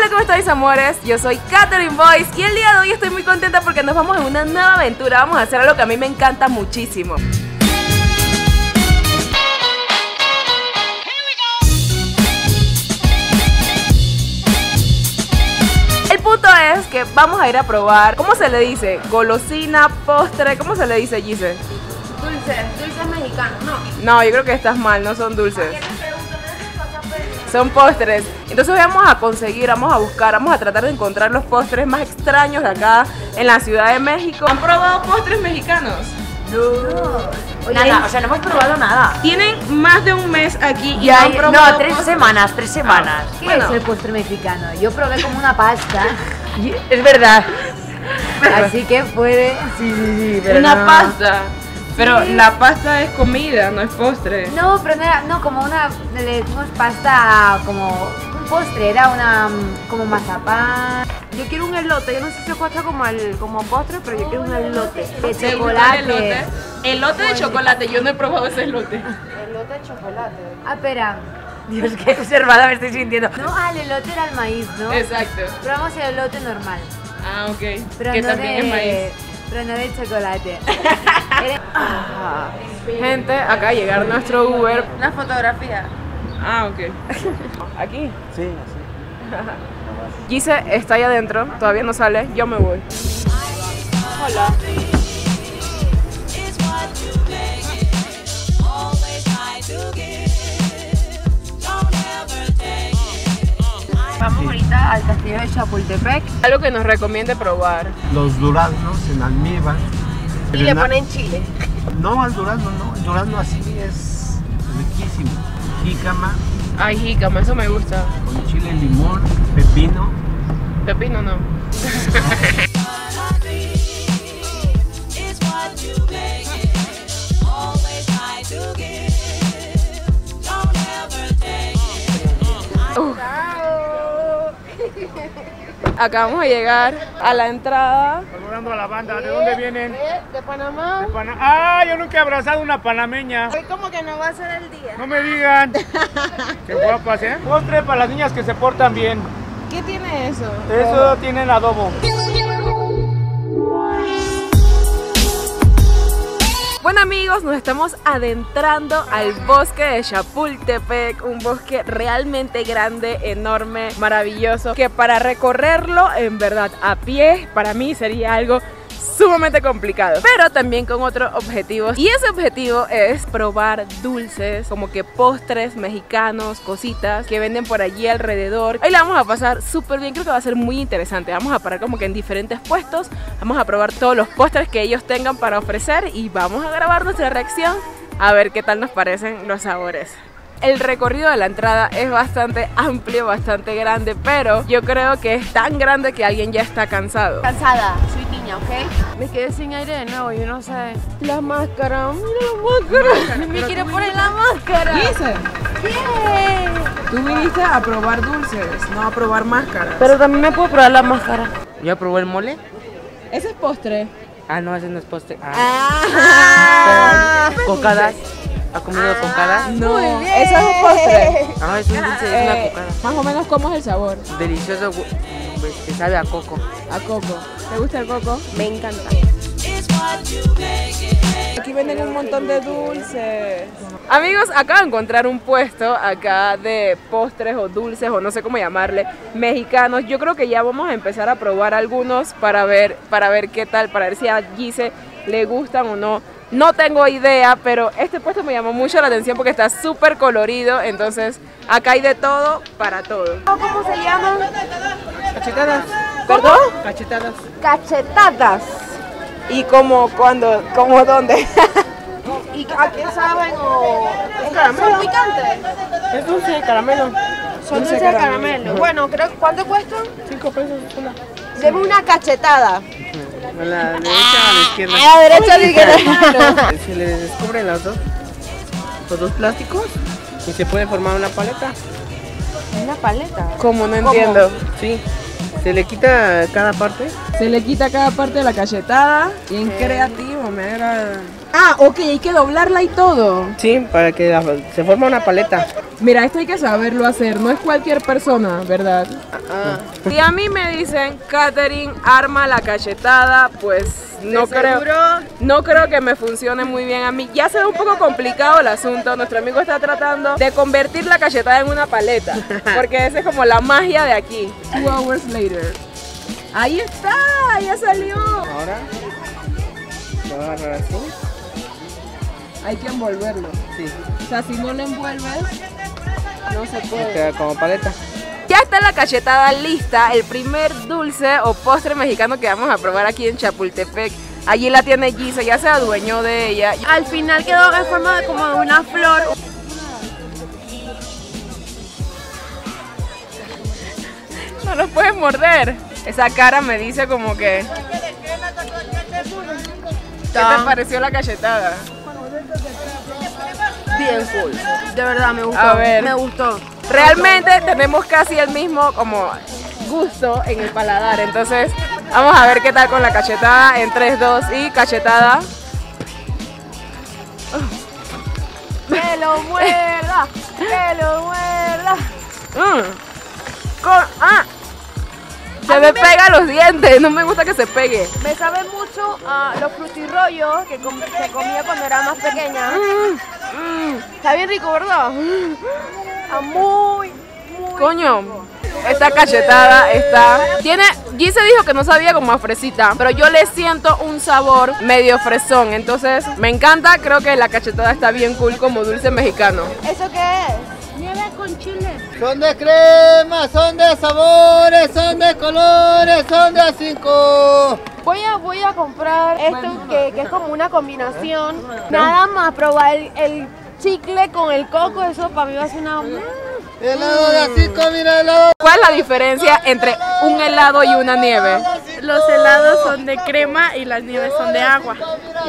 Hola, ¿cómo estáis, amores? Yo soy Catherine Boyce y el día de hoy estoy muy contenta porque nos vamos en una nueva aventura. Vamos a hacer algo que a mí me encanta muchísimo. El punto es que vamos a ir a probar, ¿cómo se le dice? Golosina, postre, ¿cómo se le dice, Gise? Dulces, dulces mexicanos, no. No, yo creo que estás mal, no son dulces. Son postres. Entonces vamos a conseguir, vamos a buscar, vamos a tratar de encontrar los postres más extraños de acá en la Ciudad de México. ¿Han probado postres mexicanos? Nada, o sea, no hemos probado nada. Tienen más de un mes aquí y Ya, no han probado no, tres postres? semanas, tres semanas. ¿Qué Bueno. es el postre mexicano? Yo probé como una pasta, Y- Es verdad. así que puede. Sí, sí, sí, Una pasta. Pero la pasta es comida, no es postre. No, pero no era, no, como una, le decimos pasta como un postre, era una, mm, como mazapán. Yo quiero un elote, yo no sé si cuesta como el como postre, pero yo quiero un elote. De ¿Te gusta el chocolate. elote? Elote de chocolate, yo no he probado ese elote. Elote de chocolate. Ah, espera. Dios, qué observada me estoy sintiendo. No, ah, el elote era el maíz, ¿no? Exacto. Probamos el elote normal, Ah, ok. pero que no también de, es maíz. pero no de chocolate. Gente, acá llegar nuestro Uber. Una fotografía. Ah, ok. Aquí. Sí, sí. Gise está ahí adentro, todavía no sale, yo me voy. Hola. Vamos ahorita al castillo de Chapultepec Algo que nos recomiende probar. Los duraznos en almíbar. Y le ponen chile. No, al durazno no. El durazno así es riquísimo. Jícama Ay, jícama, eso me gusta. con chile, limón, pepino. Pepino no. Acabamos de llegar a la entrada. Saludando a la banda, ¿de dónde vienen? De Panamá. De Pana- Ah, yo nunca he abrazado una panameña. Hoy como que no va a ser el día. No me digan. Qué guapas, ¿eh? Postre para las niñas que se portan bien. ¿Qué tiene eso? Eso tienen adobo. Amigos, nos estamos adentrando al bosque de Chapultepec, un bosque realmente grande, enorme, maravilloso, que para recorrerlo en verdad a pie para mí sería algo sumamente complicado, pero también con otro objetivo y ese objetivo es probar dulces, como que postres mexicanos, cositas que venden por allí alrededor. Hoy la vamos a pasar súper bien, creo que va a ser muy interesante. Vamos a parar como que en diferentes puestos, vamos a probar todos los postres que ellos tengan para ofrecer y vamos a grabar nuestra reacción a ver qué tal nos parecen los sabores. El recorrido de la entrada es bastante amplio, bastante grande, pero yo creo que es tan grande que alguien ya está cansado. Cansada, soy niña, ¿ok? Me quedé sin aire de nuevo, yo no sé. La máscara, mira la máscara. Me quiere poner la máscara. Dice, tú viniste a probar dulces, no a probar máscaras. Pero también me puedo probar la máscara. ¿Ya probó el mole? Ese es postre. Ah, no, ese no es postre. Ah. Pero, ¿Cocadas? ¿Ha comido cocadas? No, eso es un postre. Ah, es un dulce, es una Eh, cocada. más o menos, ¿cómo es el sabor? Delicioso, que sabe a coco. A coco. ¿Te gusta el coco? Me encanta. Aquí venden un montón de dulces. Amigos, acabo de encontrar un puesto acá de postres o dulces o no sé cómo llamarle, mexicanos. Yo creo que ya vamos a empezar a probar algunos para ver, para ver qué tal, para ver si a Gise le gustan o no. No tengo idea, pero este puesto me llamó mucho la atención porque está súper colorido. Entonces, acá hay de todo para todo. ¿Cómo se llama? Cachetadas. ¿Perdón? Cachetadas. Cachetadas. ¿Y como cuándo? ¿Cómo dónde? ¿Y a qué saben o son picantes? Es dulce de caramelo. Son dulces de caramelo. Bueno, creo ¿cuánto cuestan? Cinco pesos una. Deme una cachetada. A la derecha o a la izquierda. A la derecha o a la izquierda. Se le descubren los dos, los dos plásticos y se puede formar una paleta. Una paleta. Como no entiendo. Sí. Se le quita cada parte. Se le quita cada parte de la cachetada. Bien creativo, me agrada. Ah, ok, hay que doblarla y todo. Sí, para que la- se forma una paleta. Mira, esto hay que saberlo hacer, no es cualquier persona, ¿verdad? Si a mí me dicen, Katherine, arma la cachetada, pues no creo, no creo que me funcione muy bien a mí. Ya se ve un poco complicado el asunto. Nuestro amigo está tratando de convertir la cachetada en una paleta, porque esa es como la magia de aquí. Two hours later. Ahí está, ya salió. Ahora, así. Hay que envolverlo. Sí, O sea, si no lo envuelves, no se puede. queda como paleta. Ya está la cachetada lista, el primer dulce o postre mexicano que vamos a probar aquí en Chapultepec. Allí la tiene Gisa, ya se adueñó de ella. Al final quedó en forma de como de una flor. No los puedes morder. Esa cara me dice como que... ¿Qué te pareció la cachetada? Bien cool. De verdad me gustó. A ver. Me gustó. Realmente tenemos casi el mismo como gusto en el paladar. Entonces, vamos a ver qué tal con la cachetada en 3, 2 y cachetada. Que lo muerda. Que lo muerda. Mm. Con- ah, se me pega los dientes, no me gusta que se pegue. Me sabe mucho a los frutirrollos que, com- que comía cuando era más pequeña. Mm, Está bien rico, ¿verdad? Está muy, muy Coño, esta cachetada está. Tiene. Gise dijo que no sabía como a fresita, pero yo le siento un sabor medio fresón. Entonces, me encanta. Creo que la cachetada está bien cool como dulce mexicano. ¿Eso qué es? Con chile. Son de crema, son de sabores, son de colores, son de a cinco. Voy a, voy a comprar esto que, que es como una combinación. Nada más probar el, el chicle con el coco, eso para mí va a ser una... Helado de cinco, mira helado. ¿Cuál es la diferencia entre un helado y una nieve? Los helados son de crema y las nieves son de agua.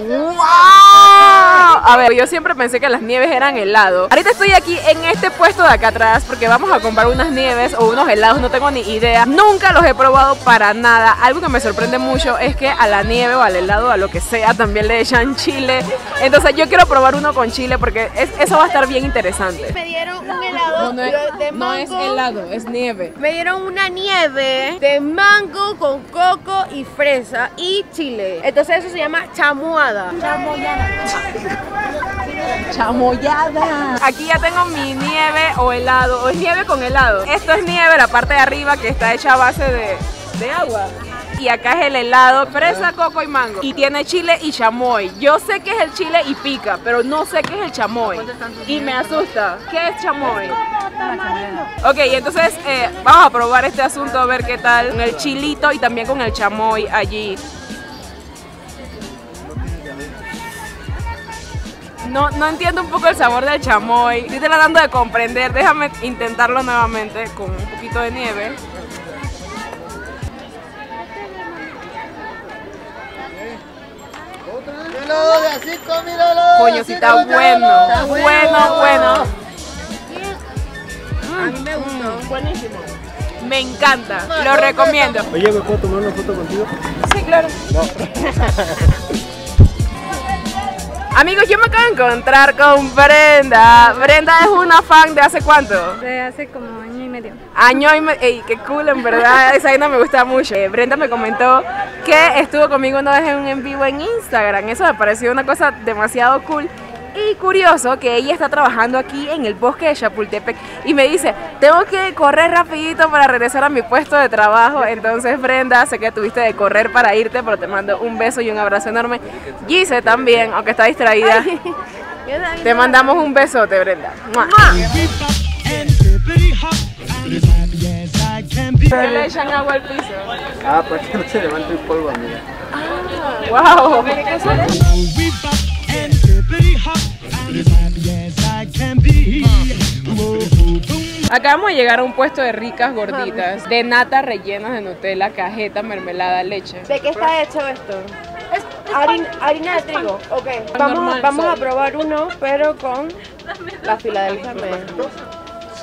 ¡Wow! A ver, yo siempre pensé que las nieves eran helado. Ahorita estoy aquí en este puesto de acá atrás porque vamos a comprar unas nieves o unos helados, no tengo ni idea. Nunca los he probado para nada. Algo que me sorprende mucho es que a la nieve o al helado, a lo que sea, también le echan chile. Entonces yo quiero probar uno con chile porque es- eso va a estar bien interesante. Me dieron un helado de mango. es nieve. Me dieron una nieve de mango con coco y fresa y chile. Entonces eso se llama chamuada. Chamoyada. Aquí ya tengo mi nieve o helado, o es nieve con helado. Esto es nieve, la parte de arriba que está hecha a base de, de agua. Y acá es el helado, fresa, coco y mango. Y tiene chile y chamoy. Yo sé que es el chile y pica, pero no sé qué es el chamoy. Y me asusta. ¿Qué es chamoy? Ok, entonces eh, vamos a probar este asunto a ver qué tal. Con el chilito y también con el chamoy allí. No, no entiendo un poco el sabor del chamoy. Estoy tratando de comprender. Déjame intentarlo nuevamente con un poquito de nieve. Helado de de Coño, cinco, está bueno. helado. Bueno, bueno. A mí me gustó. Buenísimo. Me encanta. Lo recomiendo. Oye, ¿me puedo tomar una foto contigo? Sí, claro. Amigos, yo me acabo de encontrar con Brenda. Brenda es una fan de hace cuánto? De hace como medio. Año y medio. Ey, qué cool, en verdad. Esa vaina me gusta mucho. Eh, Brenda me comentó que estuvo conmigo una vez en un en vivo en Instagram. Eso me pareció una cosa demasiado cool. Y curioso que ella está trabajando aquí en el bosque de Chapultepec y me dice, tengo que correr rapidito para regresar a mi puesto de trabajo. Entonces Brenda, sé que tuviste de correr para irte, pero te mando un beso y un abrazo enorme. Gise también, aunque está distraída. Te mandamos un besote, Brenda. ¡Mua! ¿Qué le echan agua al piso? Ah, para que no se levante el polvo, amiga. ¡Wow! Acabamos de llegar a un puesto de ricas gorditas, de nata rellenas de Nutella, cajeta, mermelada, leche. ¿De qué está hecho esto? Harina, harina de trigo. Ok. Vamos, normal, vamos a probar uno, pero con la Filadelfia.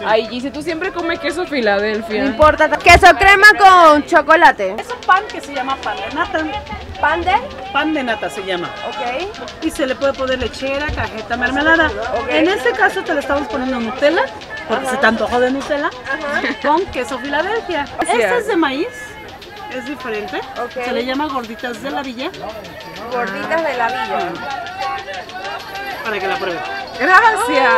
Ay, Gise, tú siempre comes queso Filadelfia. No importa. Queso crema con chocolate. Es un pan que se llama pan de nata. ¿Pan de? Pan de nata se llama. Ok. Y se le puede poner lechera, cajeta, mermelada. En este caso te le estamos poniendo Nutella porque se te antojó de Nutella, con queso Filadelfia. Este es de maíz, es diferente. Ok. Se le llama gorditas de la villa, Gorditas de la villa. para que la prueben. Gracias.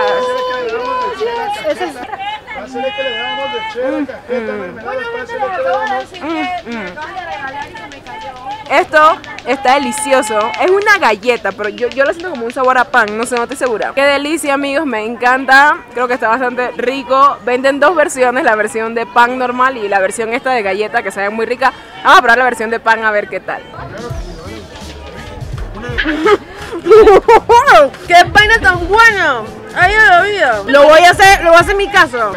Esto está delicioso. Es una galleta, pero yo, yo lo siento como un sabor a pan. No sé, no estoy segura. Qué delicia, amigos. Me encanta. Creo que está bastante rico. Venden dos versiones: la versión de pan normal y la versión esta de galleta, que sabe muy rica. Vamos a probar la versión de pan a ver qué tal. ¡Qué vaina tan buena! ¡Ay, la vida! Lo voy a hacer, lo voy a hacer en mi caso.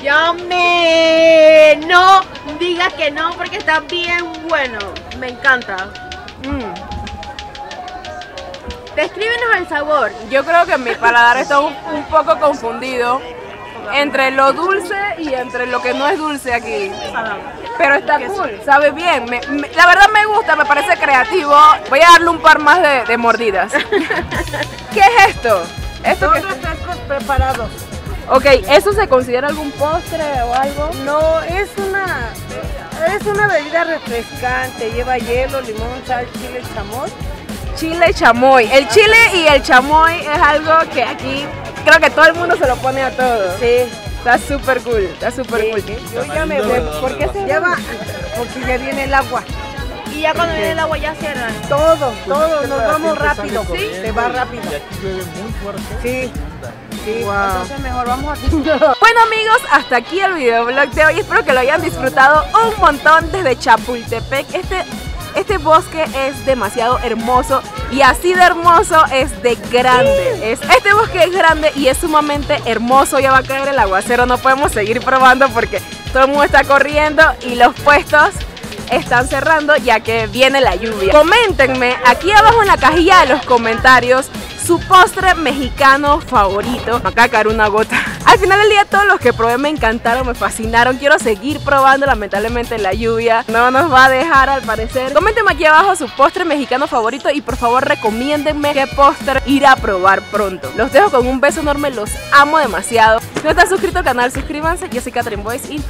¡Yummy! No digas que no porque está bien bueno. Me encanta. Mm. Descríbenos el sabor. Yo creo que mi paladar está un, un poco confundido entre lo dulce y entre lo que no es dulce aquí. Pero está cool, sabe bien. Me- me- la verdad me gusta, me parece creativo. Voy a darle un par más de, de mordidas. ¿Qué es esto? ¿Esto qué- refrescos preparados. Ok, ¿eso se considera algún postre o algo? No, es una es una bebida refrescante, lleva hielo, limón, sal, chile, chamoy. Chile y chamoy. El chile y el chamoy es algo que aquí creo que todo el mundo se lo pone a todo. Sí. Está súper cool, está súper cool. Yo ya me voy. ¿Por qué se lleva? Porque ya viene el agua. Y ya cuando viene el agua ya cierran. Todo, todo, nos vamos rápido. Sí, se va rápido. Sí. Sí, entonces mejor vamos a Bueno amigos, hasta aquí el videoblog de hoy. Espero que lo hayan disfrutado un montón desde Chapultepec. Este, este bosque es demasiado hermoso y así de hermoso es de grande. Es, este bosque es grande y es sumamente hermoso. Ya va a caer el aguacero, no podemos seguir probando porque todo el mundo está corriendo y los puestos están cerrando ya que viene la lluvia. Coméntenme aquí abajo en la cajilla de los comentarios su postre mexicano favorito. De caer una gota. Al final del día todos los que probé me encantaron, me fascinaron. Quiero seguir probando, lamentablemente la lluvia no nos va a dejar al parecer. Coméntenme aquí abajo su postre mexicano favorito y por favor recomiéndenme qué postre ir a probar pronto. Los dejo con un beso enorme, los amo demasiado. Si no están suscritos al canal, suscríbanse. Yo soy Catherine Boyce y